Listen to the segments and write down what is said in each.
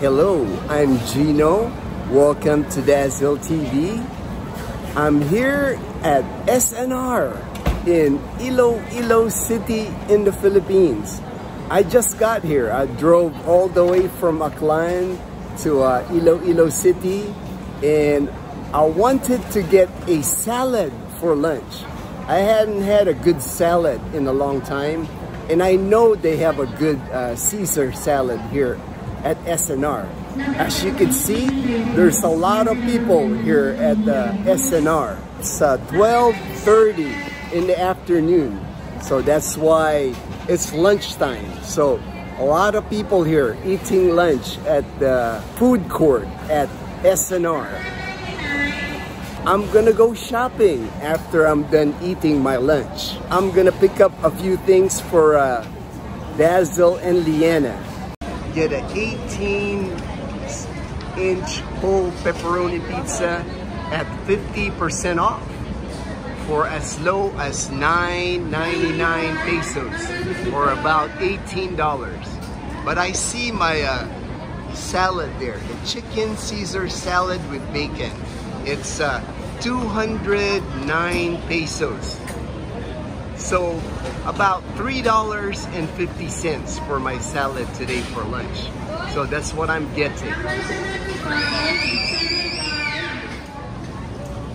Hello, I'm Gino. Welcome to Dazel TV. I'm here at S&R in Iloilo City in the Philippines. I just got here. I drove all the way from Aklan to uh, Iloilo City and I wanted to get a salad for lunch. I hadn't had a good salad in a long time and I know they have a good uh, Caesar salad here at S&R. As you can see, there's a lot of people here at the S&R. It's uh, 12.30 in the afternoon. So that's why it's lunchtime. So a lot of people here eating lunch at the food court at S&R. I'm gonna go shopping after I'm done eating my lunch. I'm gonna pick up a few things for uh, and Leanna get an 18 inch whole pepperoni pizza at 50% off for as low as 9.99 pesos or about $18. But I see my uh, salad there, the chicken Caesar salad with bacon. It's uh, 209 pesos. So about $3.50 for my salad today for lunch. So that's what I'm getting.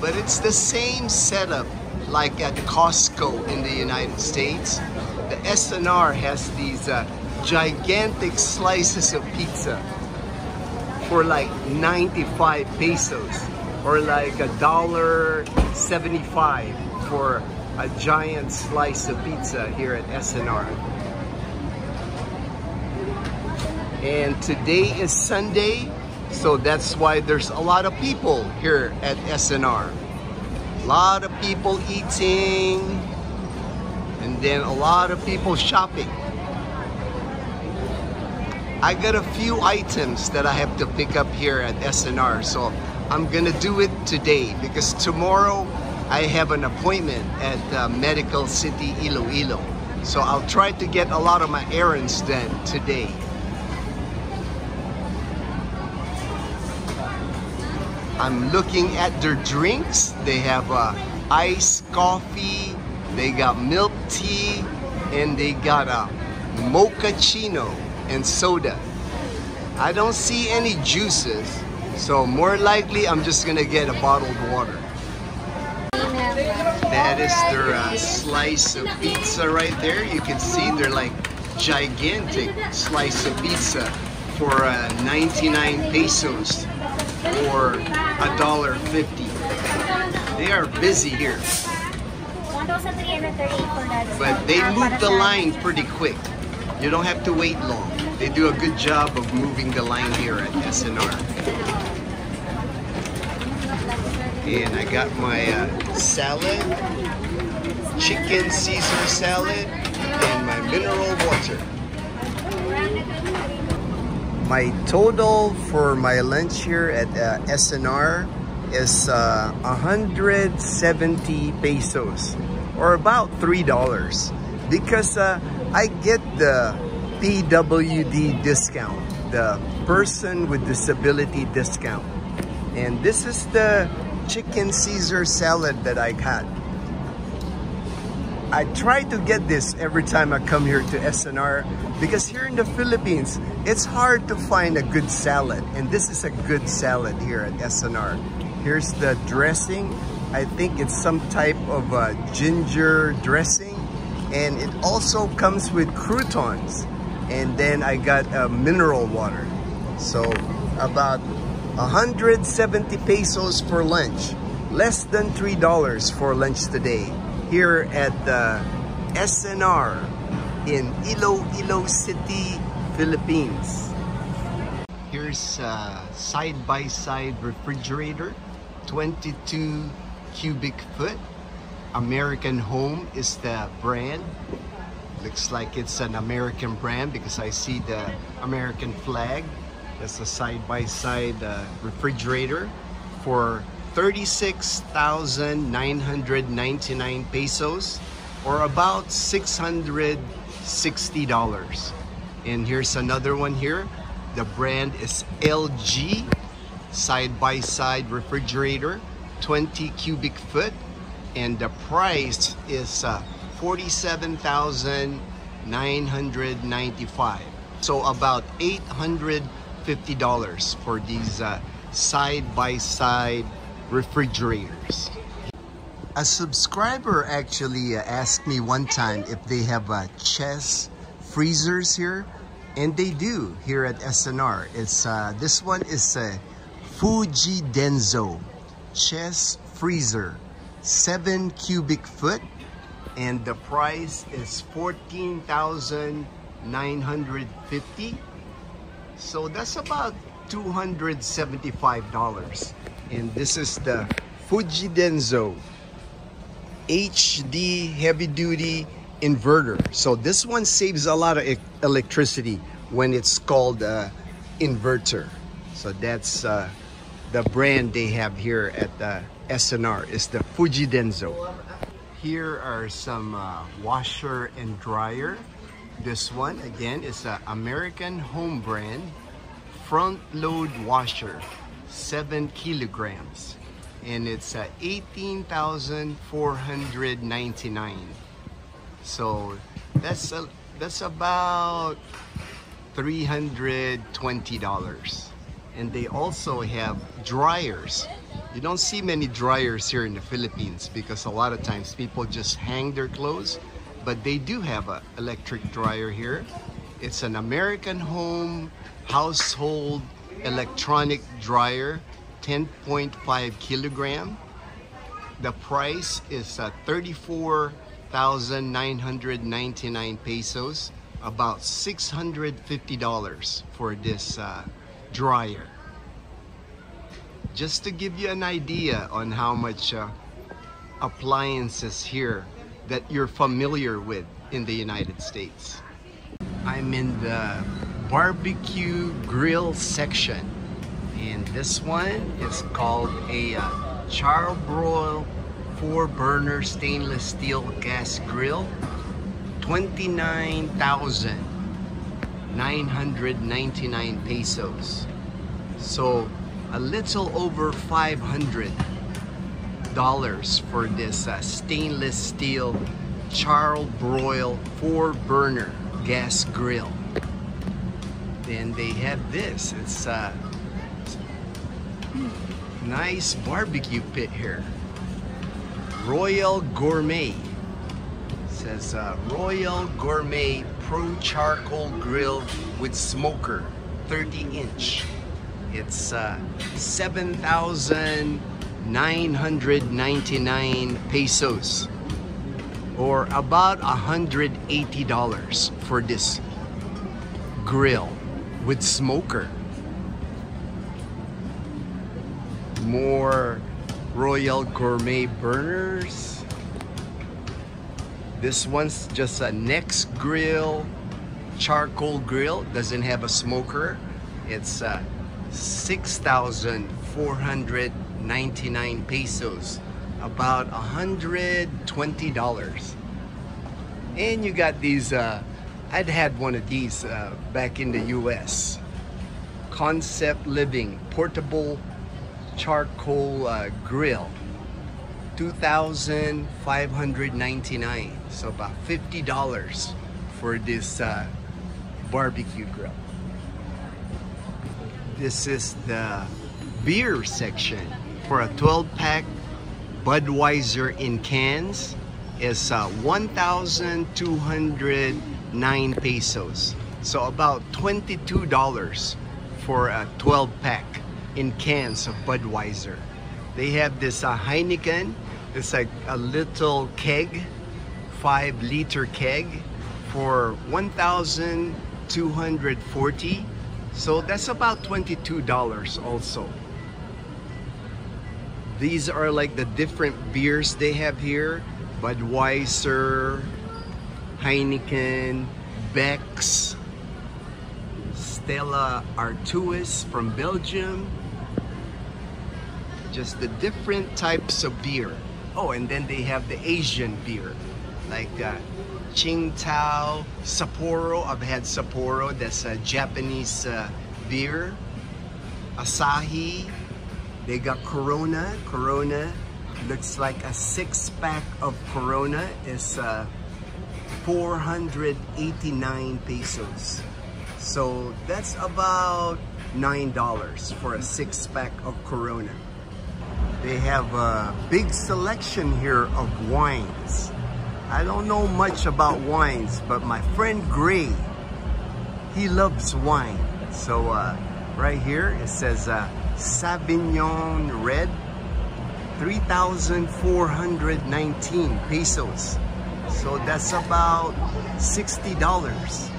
But it's the same setup like at Costco in the United States. The S&R has these uh, gigantic slices of pizza for like 95 pesos or like a dollar 75 for a giant slice of pizza here at S&R. And today is Sunday, so that's why there's a lot of people here at S&R. A lot of people eating, and then a lot of people shopping. I got a few items that I have to pick up here at S&R, so I'm gonna do it today because tomorrow I have an appointment at uh, Medical City Iloilo. So I'll try to get a lot of my errands done today. I'm looking at their drinks. They have uh, iced coffee, they got milk tea, and they got a mochaccino and soda. I don't see any juices, so more likely I'm just gonna get a bottled water. That is their uh, slice of pizza right there. You can see they're like gigantic slice of pizza for uh, 99 pesos or a dollar 50. They are busy here. But they move the line pretty quick. You don't have to wait long. They do a good job of moving the line here at S&R and I got my uh, salad, chicken Caesar salad, and my mineral water. My total for my lunch here at uh, S&R is uh, 170 pesos or about $3 because uh, I get the PWD discount, the person with disability discount. And this is the chicken Caesar salad that I had. I try to get this every time I come here to S&R because here in the Philippines, it's hard to find a good salad. And this is a good salad here at S&R. Here's the dressing. I think it's some type of uh, ginger dressing. And it also comes with croutons. And then I got uh, mineral water. So about 170 pesos for lunch. Less than $3 for lunch today here at the S&R in Iloilo City, Philippines. Here's a side-by-side -side refrigerator, 22 cubic foot. American Home is the brand. Looks like it's an American brand because I see the American flag that's a side-by-side -side, uh, refrigerator for 36,999 pesos or about $660. And here's another one here, The brand is LG side-by-side -side refrigerator, 20 cubic foot, and the price is uh, 47,995. So about $850 for these uh, side-by-side -side refrigerators. A subscriber actually uh, asked me one time if they have uh, chest freezers here, and they do here at S&R. It's uh, This one is a Fuji Denso chest freezer, 7 cubic foot, and the price is 14,950. So that's about $275. And this is the Fuji Denso HD heavy duty inverter. So this one saves a lot of e electricity when it's called uh, inverter. So that's uh, the brand they have here at the S&R is the Fuji Denso. Here are some uh, washer and dryer. This one again is an American home brand front load washer, seven kilograms and it's uh, 18,499 so that's a, that's about $320 and they also have dryers. You don't see many dryers here in the Philippines because a lot of times people just hang their clothes but they do have an electric dryer here it's an American home household electronic dryer 10.5 kilogram. The price is uh, 34,999 pesos, about $650 for this uh, dryer. Just to give you an idea on how much uh, appliances here that you're familiar with in the United States. I'm in the barbecue grill section and this one is called a uh, Char-Broil 4 burner stainless steel gas grill. 29,999 pesos. So a little over 500 dollars for this uh, stainless steel Char-Broil 4 burner gas grill then they have this it's uh, Nice barbecue pit here. Royal Gourmet. Says uh, Royal Gourmet Pro Charcoal Grill with smoker, 30 inch. It's uh, 7,999 pesos or about $180 for this grill with smoker. more Royal Gourmet burners. This one's just a Nex grill, charcoal grill, doesn't have a smoker. It's uh, 6,499 pesos, about $120. And you got these, uh, I'd had one of these uh, back in the US. Concept Living Portable charcoal uh, grill 2599 so about $50 for this uh, barbecue grill this is the beer section for a 12 pack Budweiser in cans is uh, 1,209 pesos so about $22 for a 12 pack in cans of Budweiser. They have this uh, Heineken. It's like a little keg, five liter keg for 1,240. So that's about $22 also. These are like the different beers they have here. Budweiser, Heineken, Beck's, Stella Artois from Belgium, just the different types of beer. Oh, and then they have the Asian beer, like uh, Tsingtao, Sapporo. I've had Sapporo. That's a Japanese uh, beer, Asahi. They got Corona. Corona looks like a six pack of Corona is uh, 489 pesos. So that's about $9 for a six pack of Corona. They have a big selection here of wines. I don't know much about wines, but my friend Gray, he loves wine. So uh, right here it says uh, Sauvignon Red, 3,419 pesos. So that's about $60.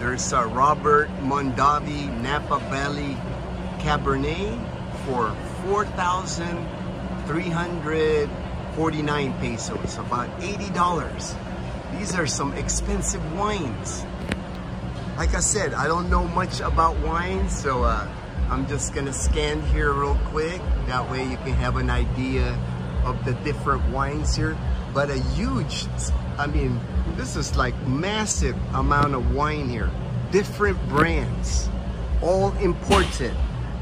There's a Robert Mondavi Napa Valley Cabernet for 4,349 pesos, about $80. These are some expensive wines. Like I said, I don't know much about wine, so uh, I'm just gonna scan here real quick. That way you can have an idea of the different wines here. But a huge, I mean, this is like massive amount of wine here. Different brands, all imported.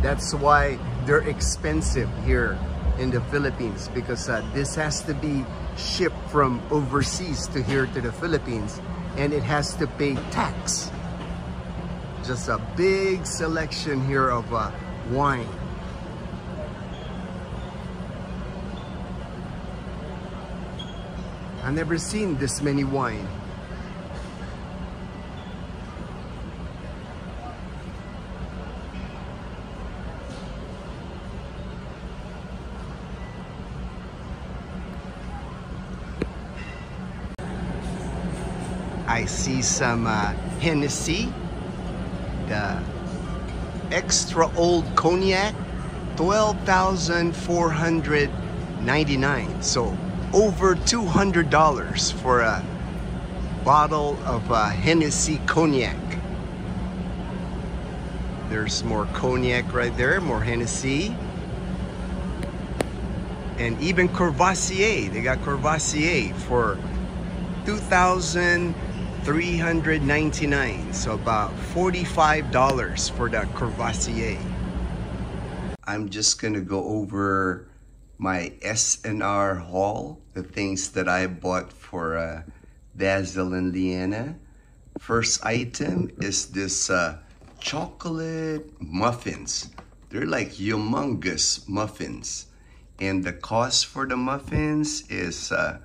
That's why they're expensive here in the Philippines because uh, this has to be shipped from overseas to here to the Philippines and it has to pay tax. Just a big selection here of uh, wine. I've never seen this many wine. I see some uh, Hennessy, the extra old cognac, 12,499. So over $200 for a bottle of uh, Hennessy cognac. There's more cognac right there, more Hennessy. And even Courvoisier, they got Courvoisier for 2,399. So about $45 for the Courvoisier. I'm just gonna go over my S&R haul, the things that I bought for uh, Dazel and Leanna. First item is this uh, chocolate muffins. They're like humongous muffins. And the cost for the muffins is uh,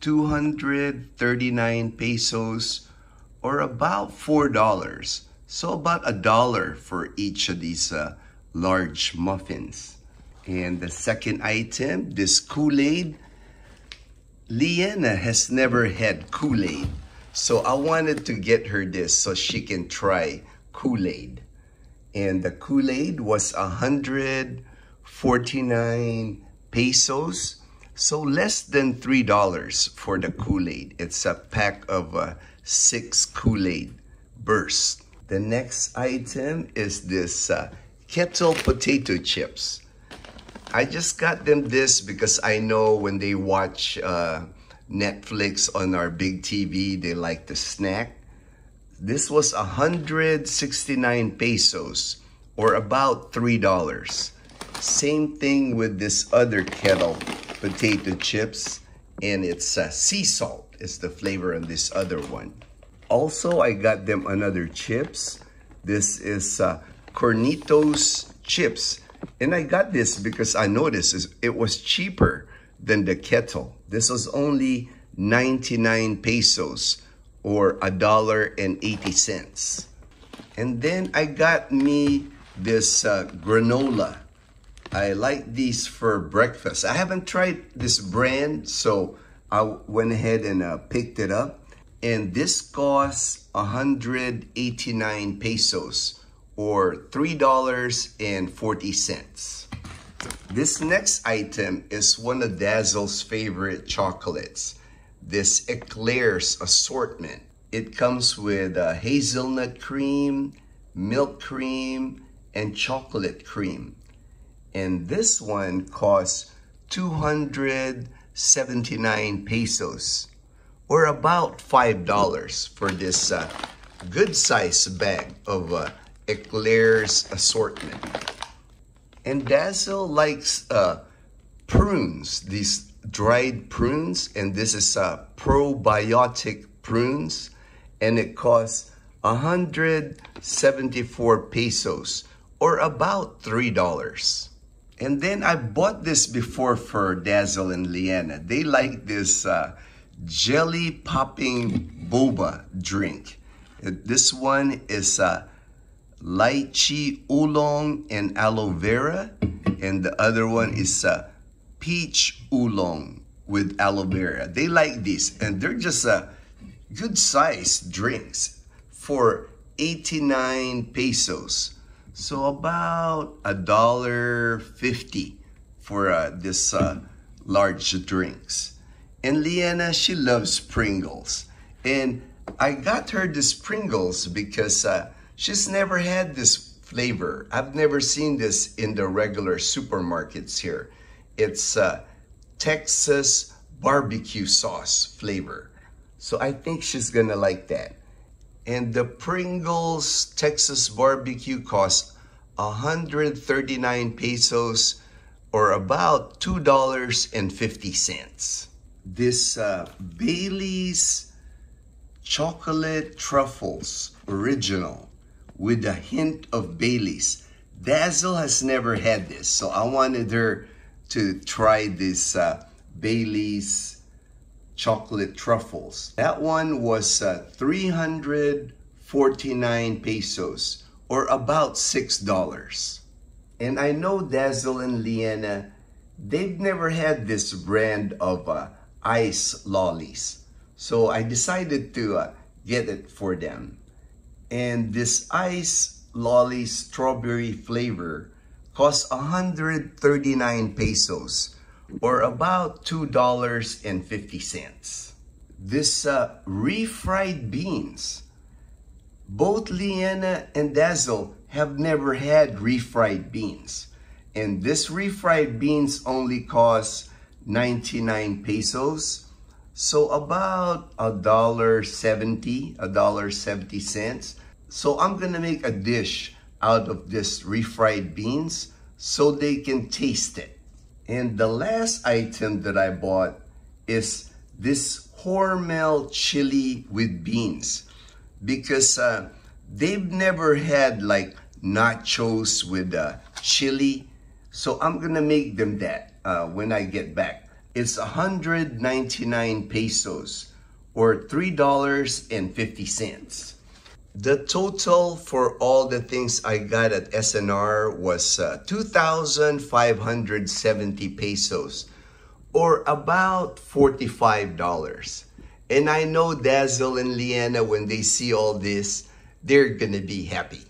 239 pesos or about $4. So about a dollar for each of these uh, large muffins. And the second item, this Kool-Aid. Leanna has never had Kool-Aid. So I wanted to get her this so she can try Kool-Aid. And the Kool-Aid was 149 pesos. So less than $3 for the Kool-Aid. It's a pack of uh, six Kool-Aid bursts. The next item is this uh, kettle potato chips. I just got them this because I know when they watch uh, Netflix on our big TV, they like to snack. This was 169 pesos or about $3. Same thing with this other kettle potato chips and it's uh, sea salt is the flavor on this other one. Also, I got them another chips. This is uh, Cornitos chips. And I got this because I noticed it was cheaper than the kettle. This was only 99 pesos or a dollar and 80 cents. And then I got me this uh, granola. I like these for breakfast. I haven't tried this brand, so I went ahead and uh, picked it up. And this costs 189 pesos or $3.40. This next item is one of Dazel's favorite chocolates, this Eclairs assortment. It comes with uh, hazelnut cream, milk cream, and chocolate cream. And this one costs 279 pesos, or about $5 for this uh, good size bag of uh, eclairs assortment. And Dazel likes uh, prunes, these dried prunes, and this is uh, probiotic prunes, and it costs 174 pesos, or about $3. And then I bought this before for Dazel and Leanna. They like this uh, jelly popping boba drink. This one is uh, lychee oolong and aloe vera. And the other one is uh, peach oolong with aloe vera. They like these and they're just uh, good size drinks for 89 pesos. So about a dollar fifty for uh, this uh, large drinks. And Leanna, she loves Pringles. And I got her this Pringles because uh, she's never had this flavor. I've never seen this in the regular supermarkets here. It's uh, Texas barbecue sauce flavor. So I think she's gonna like that. And the Pringles Texas barbecue costs 139 pesos or about $2.50. This uh, Bailey's chocolate truffles original with a hint of Bailey's. Dazel has never had this, so I wanted her to try this uh, Bailey's chocolate truffles. That one was uh, 349 pesos or about $6. And I know Dazel and Leanna, they've never had this brand of uh, ice lollies. So I decided to uh, get it for them. And this ice lolly strawberry flavor costs 139 pesos or about $2.50. This uh, refried beans, both Leanna and Dazel have never had refried beans. And this refried beans only costs 99 pesos. So about a dollar seventy, a dollar seventy cents. So I'm gonna make a dish out of this refried beans so they can taste it. And the last item that I bought is this Hormel chili with beans because uh, they've never had like nachos with uh, chili. So I'm gonna make them that uh, when I get back. It's 199 pesos or $3.50. The total for all the things I got at S&R was uh, 2,570 pesos or about $45. And I know Dazel and Leanna, when they see all this, they're gonna be happy.